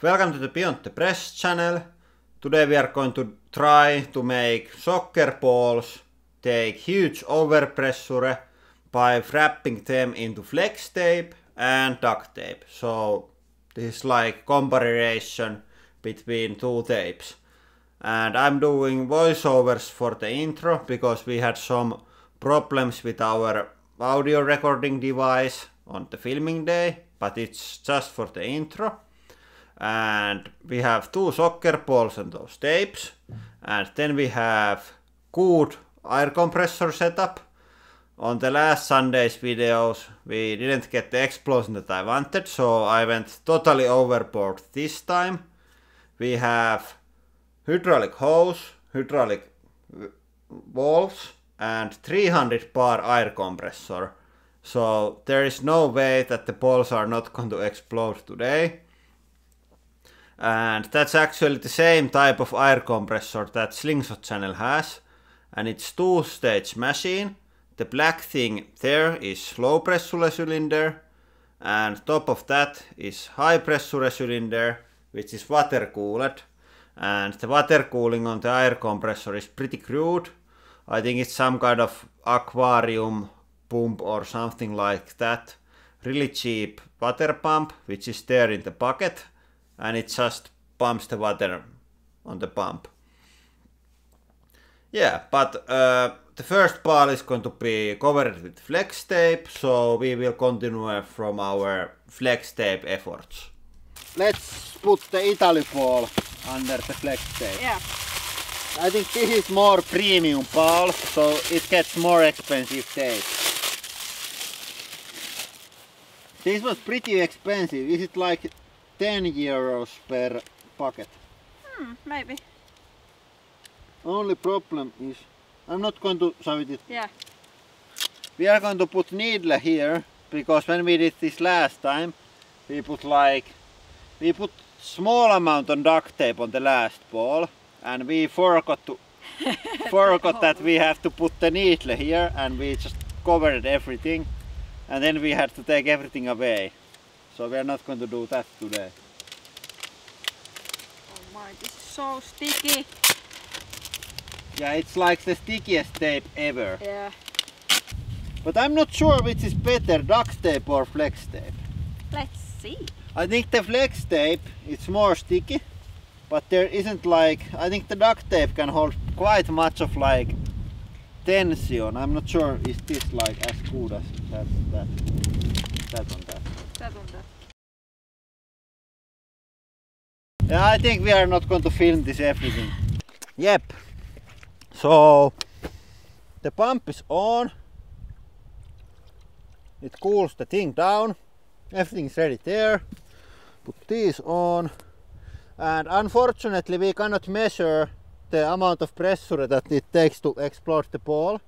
Welcome to the Beyond the Press channel. Today we are going to try to make soccer balls take huge overpressure by wrapping them into flex tape and duct tape. So this is like comparison between two tapes. And I'm doing voiceovers for the intro because we had some problems with our audio recording device on the filming day, but it's just for the intro. And we have two soccer balls and those tapes. And then we have good air compressor setup. On the last Sunday's videos, we didn't get the explosion that I wanted, so I went totally overboard this time. We have hydraulic hose, hydraulic valves, and 300 bar air compressor. So there is no way that the balls are not going to explode today. And that's actually the same type of air compressor that Slingshot channel has. And it's two stage machine. The black thing there is low pressure cylinder. And top of that is high pressure cylinder, which is water cooled. And the water cooling on the air compressor is pretty crude. I think it's some kind of aquarium pump or something like that. Really cheap water pump, which is there in the bucket and it just pumps the water on the pump. Yeah, but uh, the first ball is going to be covered with flex tape, so we will continue from our flex tape efforts. Let's put the Italy ball under the flex tape. Yeah. I think this is more premium ball, so it gets more expensive tape. This was pretty expensive. Is it like 10 euros per packet. Hmm, maybe. Only problem is I'm not going to show it. Yeah. We are going to put needle here because when we did this last time we put like we put small amount of duct tape on the last ball and we forgot to forgot that we have to put the needle here and we just covered everything and then we had to take everything away. So we are not going to do that today. Oh my, this is so sticky. Yeah, it's like the stickiest tape ever. Yeah. But I'm not sure which is better, duct tape or flex tape. Let's see. I think the flex tape is more sticky, but there isn't like, I think the duct tape can hold quite much of like tension. I'm not sure is this like as good as that, that, that on that. That Yeah, I think we are not going to film this everything. Yep. So the pump is on. It cools the thing down. Everything's ready there. Put these on. And unfortunately we cannot measure the amount of pressure that it takes to explode the ball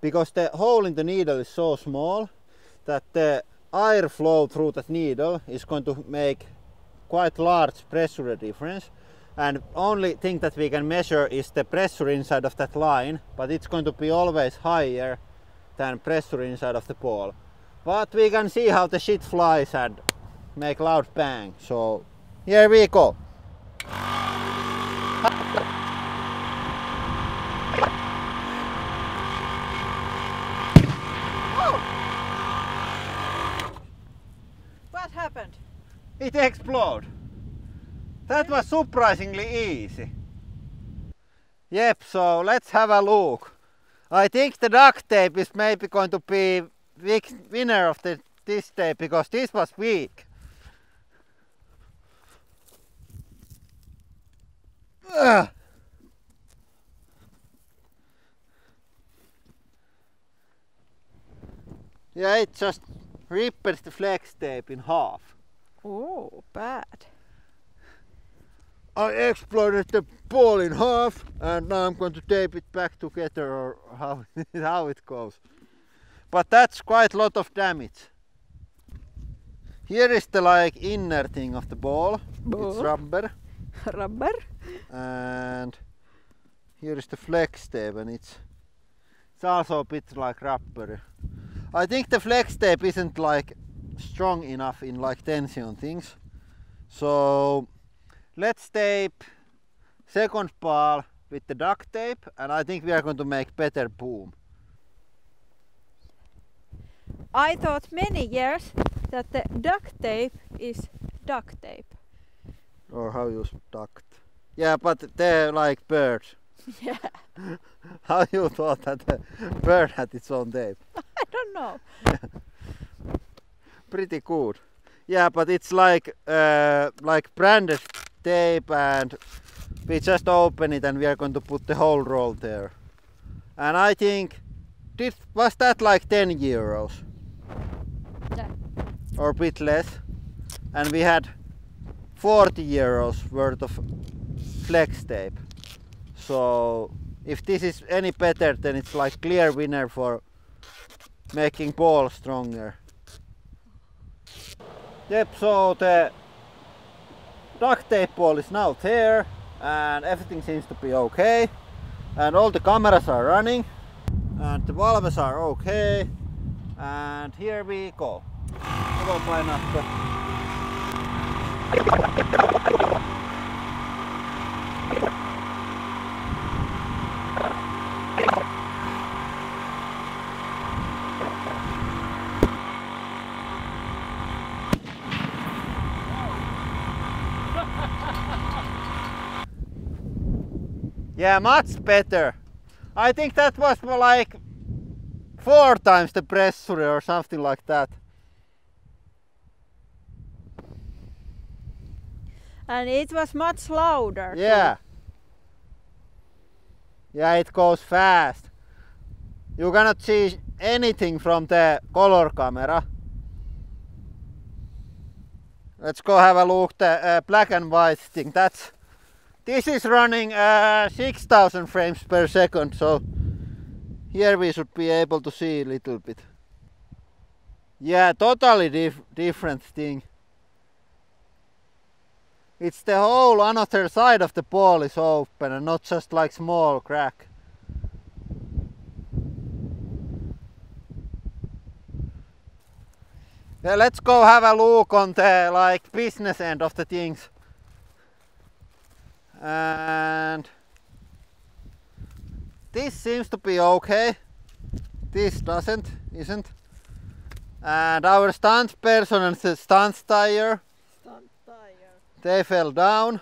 because the hole in the needle is so small that the air flow through that needle is going to make quite large pressure difference. And only thing that we can measure is the pressure inside of that line but it's going to be always higher than pressure inside of the ball. But we can see how the shit flies and make loud bang. So here we go it exploded. That was surprisingly easy. Yep, so let's have a look. I think the duct tape is maybe going to be winner of the, this tape because this was weak. Ugh. Yeah, it just ripped the flex tape in half. Oh, bad. I exploded the ball in half and now I'm going to tape it back together or how, how it goes. But that's quite a lot of damage. Here is the like inner thing of the ball. It's rubber Rubber. and here is the flex tape and it's it's also a bit like rubber. I think the flex tape isn't like strong enough in like tension things. So let's tape second ball with the duct tape and I think we are going to make better boom. I thought many years that the duct tape is duct tape. Or how you duct. Yeah, but they're like birds. Yeah, How you thought that the bird had its own tape? I don't know. Pretty good. Yeah, but it's like uh, like branded tape and we just open it and we are going to put the whole roll there. And I think did was that like 10 euros Yeah. or a bit less. And we had 40 euros worth of flex tape. So if this is any better then it's like clear winner for making ball stronger. Yep, so the duct tape ball is now there and everything seems to be okay. And all the cameras are running and the valves are okay. And here we go. Yeah, much better. I think that was like four times the pressure or something like that. And it was much louder. too. Yeah. Yeah, it goes fast. You cannot see anything from the color camera. Let's go have a look the uh, black and white thing. That's this is running uh, 6000 frames per second, so here we should be able to see a little bit. Yeah, totally dif- different thing. It's the whole another side of the ball is open and not just like small crack. Yeah, let's go have a look on the like business end of the things. And this seems to be okay. This doesn't, isn't. And our stunt person and the stunt tire Stunt tire. they fell down.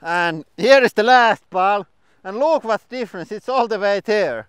And here is the last ball. And look what's difference, it's all the way there.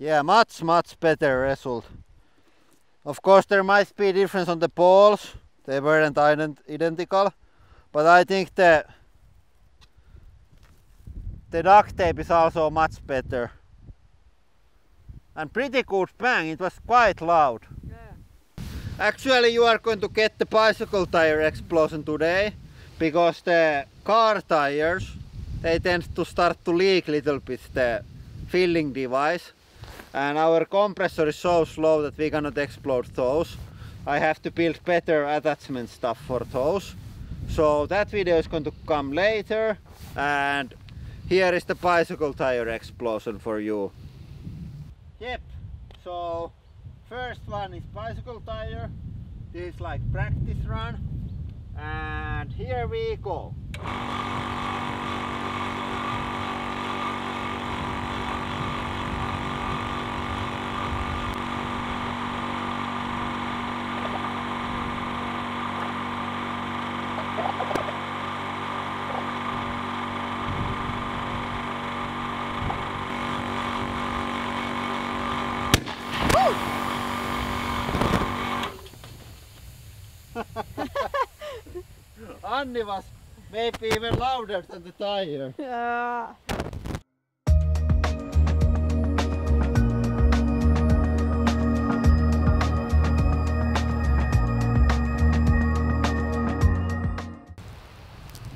Yeah, much, much better result. Of course, there might be difference on the balls. They weren't ident- identical. But I think the the duct tape is also much better. And pretty good bang, it was quite loud. Yeah. Actually, you are going to get the bicycle tire explosion today because the car tires they tend to start to leak a little bit the filling device and our compressor is so slow that we cannot explode those. I have to build better attachment stuff for those. So that video is going to come later and here is the bicycle tire explosion for you. Yep, so first one is bicycle tire. This is like practice run. And here we go. Anni was maybe even louder than the tire. Yeah.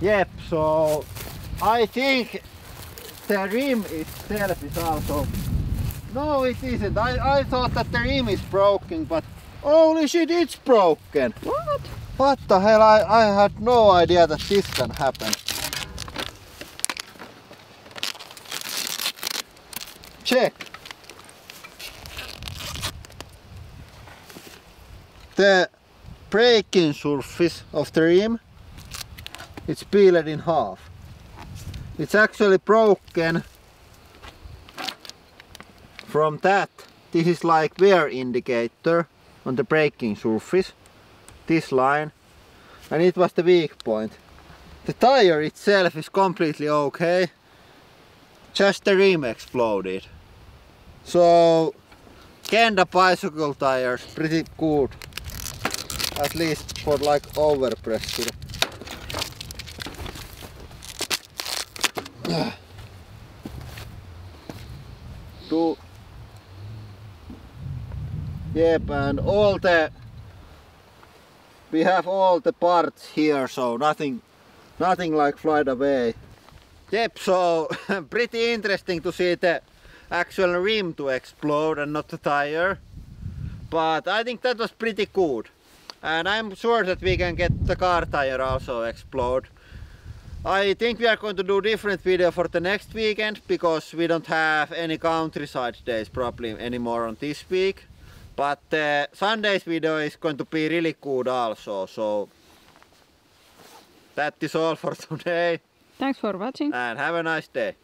Yep, so I think the rim itself is also... No, it isn't. I, I thought that the rim is broken, but holy shit, it's broken. What? What the hell? I, I had no idea that this can happen. Check. The breaking surface of the rim it's peeled in half. It's actually broken from that. This is like wear indicator on the braking surface. This line. And it was the weak point. The tire itself is completely okay. Just the rim exploded. So Kenda bicycle tires pretty good. At least for like overpressure. To Yep, and all the we have all the parts here, so nothing nothing like flight away. Yep, so pretty interesting to see the actual rim to explode and not the tire. But I think that was pretty good. And I'm sure that we can get the car tire also explode. I think we are going to do different video for the next weekend because we don't have any countryside days probably anymore on this week. But uh, Sunday's video is going to be really good also. So that is all for today Thanks for watching. and have a nice day.